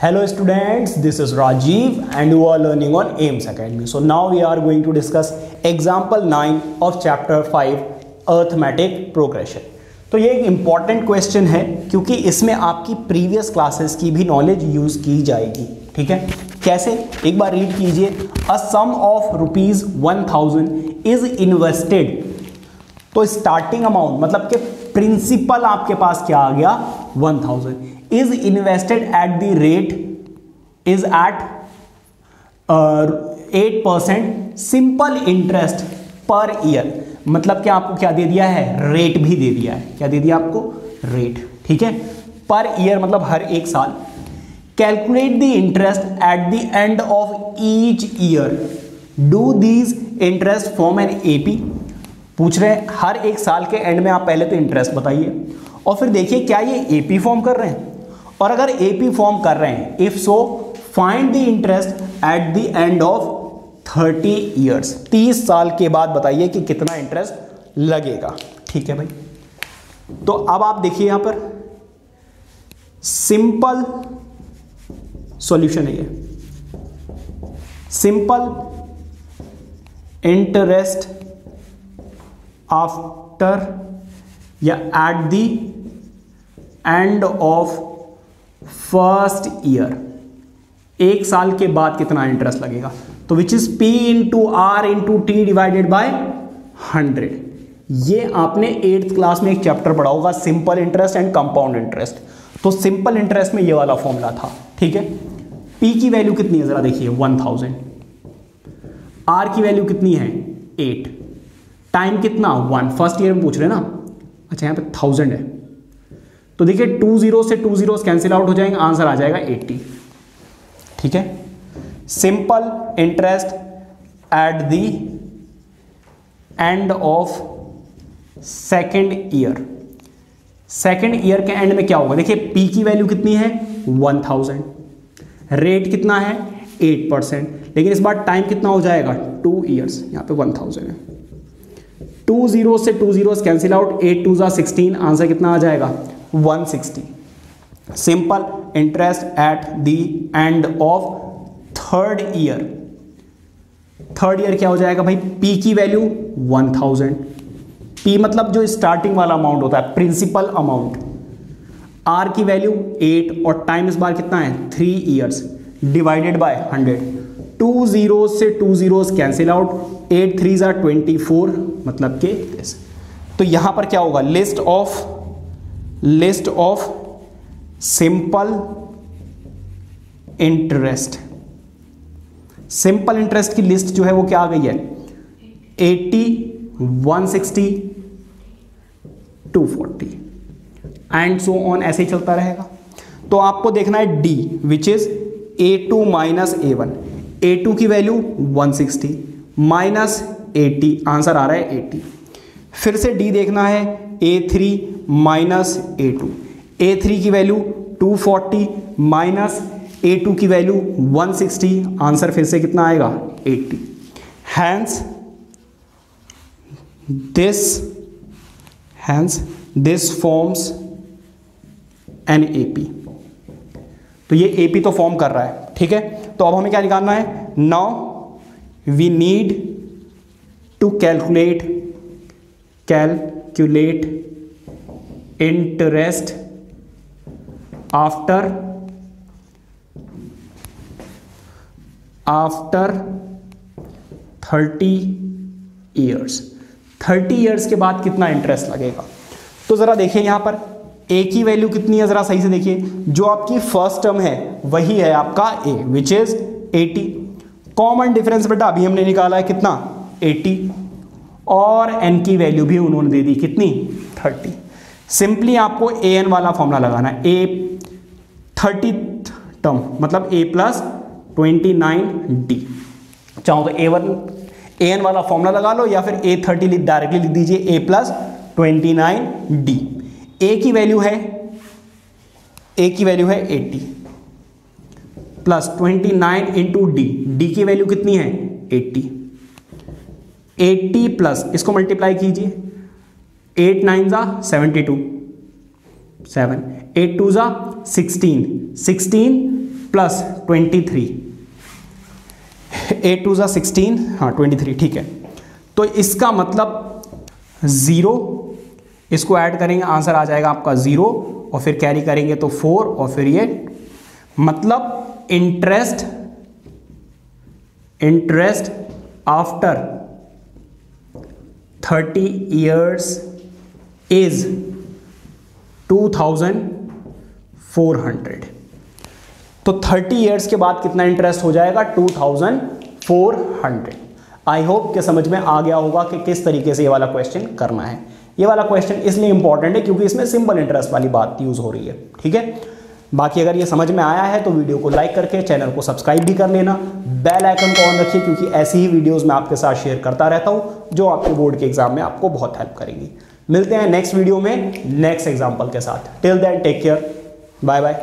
Hello students, this is Rajiv and you are learning on AIMS Academy. So now we are going to discuss example 9 of chapter 5 arithmetic progression. तो ये एक important question है क्योंकि इसमें आपकी previous classes की भी knowledge use की जाएगी ठीक है कैसे एक बार रीड कीजिए a sum of rupees one thousand is invested तो स्टार्टिंग अमाउंट मतलब कि प्रिंसिपल आपके पास क्या आ गया one thousand is invested at the rate is eight eight percent simple interest per year मतलब कि आपको क्या दे दिया है? रेट भी दे दिया है। क्या दे दिया आपको? रेट ठीक है? पर ईयर मतलब हर एक साल। Calculate the interest at the end of each year do these interest form an A P रहे हैं, हर एक साल के एंड में आप पहले तो इंटरेस्ट बताइए। और फिर देखिए क्या ये एपी फॉर्म कर रहे हैं। और अगर एपी फॉर्म कर रहे हैं if so find the interest at the end of thirty years तीस साल के बाद बताइए कि कितना इंटरेस्ट लगेगा। ठीक है भाई? तो अब आप देखिए यहाँ पर। सिंपल सॉल्यूशन है ये। सिंपल इंटरेस्ट आफ्टर या at the end of first year एक साल के बाद कितना इंटरेस्ट लगेगा? तो which is P into R into T divided by hundred ये आपने एट्थ क्लास में एक चैप्टर पढ़ा होगा simple interest and compound interest तो सिंपल इंटरेस्ट में ये वाला फॉर्मूला था, ठीक है? पी की वैल्यू कितनी है? जरा देखिए वन थाउज़ेंड आर की वैल्यू कितनी है? एट टाइम कितना? वन फ़र्स्ट ईयर में पूछ रहे ना? अच्छा यहाँ पे थाउज़ेंड है। तो देखिए टू ज़ीरो से टू ज़ीरो कैंसिल आउट हो जाएँगे आंसर आ जाएगा एट्टी ठीक है? Simple interest at the end of second year second year के एंड में क्या होगा? देखिए पी की वैल्यू कितनी है? वन थाउज़ेंड रेट कितना है? एट परसेंट लेकिन इस बार टाइम कितना हो जाएगा? टू ईयर्स यहाँ पे वन थाउज़ेंड है। टू ज़ीरो से two zero cancel out eight two जा सिक्सटीन आंसर कितना आ जाएगा? One sixty simple interest at the end of third year third year क्या हो जाएगा भाई? पी की वैल्यू वन थाउज़ेंड पी मतलब जो स्टार्टिंग वाला अमाउंट होता है प्रिंसिपल अमाउंट आर की वैल्यू एट और टाइम इस बार कितना है? Three years divided by hundred two zero से two zero cancel out eight three ज़ा ट्वेंटी फोर मतलब के तो यहाँ पर क्या होगा? List of list of simple interest simple interest की लिस्ट जो है वो क्या आ गई है? Eighty one sixty two forty and so on ऐसे ही चलता रहेगा। तो आपको देखना है D which is A two minus A one A two की वैल्यू 160 माइनस एटी आंसर आ रहा है 80 फिर से डी देखना है A three minus A two A three की वैल्यू 240 माइनस ए टू की वैल्यू 160 आंसर फिर से कितना आएगा? 80 hence this hence this forms an AP तो ये एपी तो फॉर्म कर रहा है, ठीक है? तो अब हमें क्या निकालना है? Now we need to calculate calculate interest after after thirty years thirty years के बाद कितना इंटरेस्ट लगेगा? तो ज़रा देखिए यहाँ पर ए की वैल्यू कितनी है ज़रा सही से देखिए। जो आपकी फ़र्स्ट टर्म है, वही है आपका A which is 80 common difference बेटा, अभी हमने निकाला है कितना? 80 और एन की वैल्यू भी उन्होंने दे दी कितनी? 30 सिंपली आपको ए एन वाला फॉर्मूला लगाना है। ए थर्टी टर्म मतलब A plus twenty nine D चाहो तो ए वन ए एन वाला फॉर्मूला लगा लो या फिर ए थर्टी डायरेक्टली लिख दीजिए A plus twenty nine D A की वैल्यू है ए की वैल्यू है 80 plus 29 nine into D D की वैल्यू कितनी है? 80 80 प्लस इसको मल्टीप्लाई कीजिए। एट नाइन ज़ा seventy two, seven. Eight two ज़ा sixteen sixteen plus twenty three. Eight two ज़ा सिक्सटीन हाँ ट्वेंटी थ्री, ठीक है। तो इसका मतलब ज़ीरो, इसको ऐड करेंगे, आंसर आ जाएगा आपका ज़ीरो, और फिर कैरी करेंगे तो फोर, और फिर ये मतलब interest interest after thirty years is two thousand four hundred तो थर्टी ईयर्स के बाद कितना इंटरेस्ट हो जाएगा? Two thousand four hundred I hope के समझ में आ गया होगा कि किस तरीके से ये वाला क्वेश्चन करना है। ये वाला क्वेश्चन इसलिए इंपॉर्टेंट है क्योंकि इसमें सिंपल इंटरेस्ट वाली बात यूज़ हो रही है। ठीक है? बाकी अगर ये समझ में आया है तो वीडियो को लाइक करके चैनल को सब्सक्राइब भी कर लेना। बेल आइकन को ऑन रखिए क्योंकि ऐसी ही वीडियोस मैं आपके साथ शेयर करता रहता हूँ, जो आपके बोर्ड के एग्ज़ाम में आपको बहुत हेल्प करेंगी। मिलते हैं नेक्स्ट वीडियो में नेक्स्ट एग्ज़ाम्पल के साथ. Till then take care bye bye